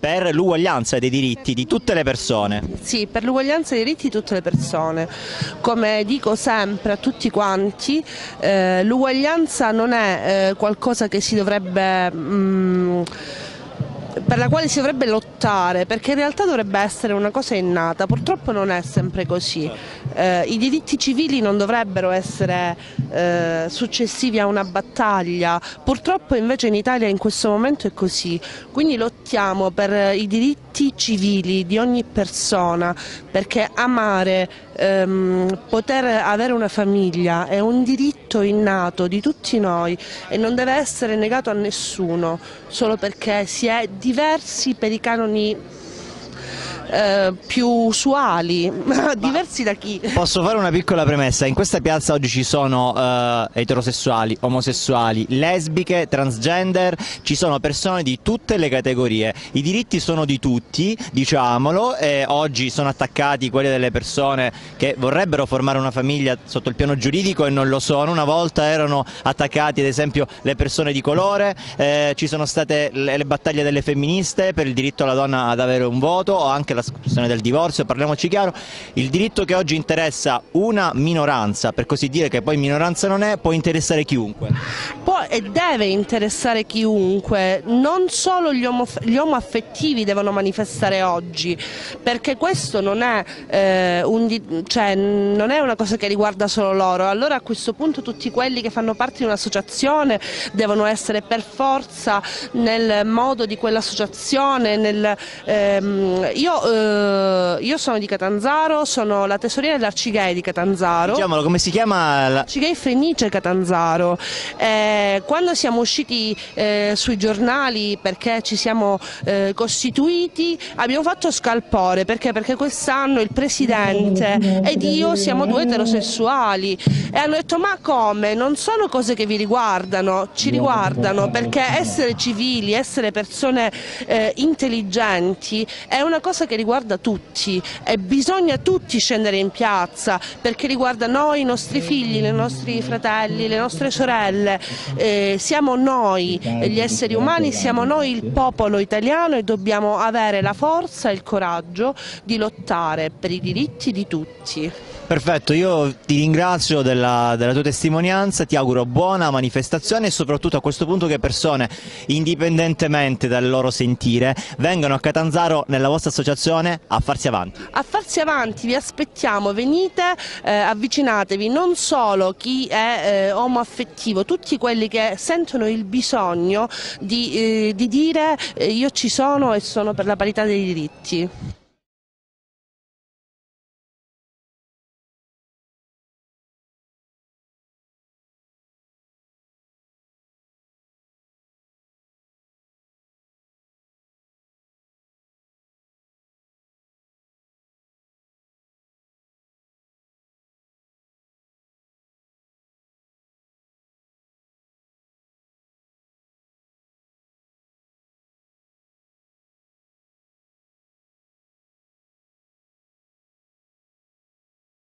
Per l'uguaglianza dei diritti di tutte le persone. Sì, per l'uguaglianza dei diritti di tutte le persone. Come dico sempre a tutti quanti, eh, l'uguaglianza non è eh, qualcosa che si dovrebbe... Mm, per la quale si dovrebbe lottare, perché in realtà dovrebbe essere una cosa innata, purtroppo non è sempre così. Eh, I diritti civili non dovrebbero essere eh, successivi a una battaglia, purtroppo invece in Italia in questo momento è così, quindi lottiamo per i diritti civili di ogni persona, perché amare, ehm, poter avere una famiglia è un diritto innato di tutti noi e non deve essere negato a nessuno, solo perché si è diversi per i canoni eh, più usuali, diversi da chi? Posso fare una piccola premessa, in questa piazza oggi ci sono eh, eterosessuali, omosessuali, lesbiche, transgender, ci sono persone di tutte le categorie, i diritti sono di tutti, diciamolo, e oggi sono attaccati quelli delle persone che vorrebbero formare una famiglia sotto il piano giuridico e non lo sono, una volta erano attaccati ad esempio le persone di colore, eh, ci sono state le, le battaglie delle femministe per il diritto alla donna ad avere un voto o anche la questione del divorzio, parliamoci chiaro, il diritto che oggi interessa una minoranza, per così dire che poi minoranza non è, può interessare chiunque. Può e deve interessare chiunque, non solo gli, gli omoaffettivi devono manifestare oggi, perché questo non è, eh, un, cioè, non è una cosa che riguarda solo loro, allora a questo punto tutti quelli che fanno parte di un'associazione devono essere per forza nel modo di quell'associazione, nel, ehm, io eh, io sono di Catanzaro, sono la tesoriera dell'Arcigay di Catanzaro. Diciamolo, come si chiama? L'Arcigay Frenice Catanzaro. Eh, quando siamo usciti eh, sui giornali perché ci siamo eh, costituiti abbiamo fatto scalpore, perché? Perché quest'anno il presidente ed io siamo due eterosessuali. E hanno detto ma come? Non sono cose che vi riguardano, ci riguardano perché essere civili, essere persone eh, intelligenti è una cosa che riguarda tutti. E bisogna tutti scendere in piazza perché riguarda noi, i nostri figli, i nostri fratelli, le nostre sorelle, eh, siamo noi gli esseri umani, siamo noi il popolo italiano e dobbiamo avere la forza e il coraggio di lottare per i diritti di tutti. Perfetto, io ti ringrazio della, della, tua testimonianza, ti auguro buona manifestazione e soprattutto a questo punto che persone, indipendentemente dal loro sentire, vengano a Catanzaro nella vostra associazione a farsi avanti. A farsi avanti, vi aspettiamo, venite, eh, avvicinatevi, non solo chi è eh, omoaffettivo, tutti quelli che sentono il bisogno di, eh, di dire eh, io ci sono e sono per la parità dei diritti.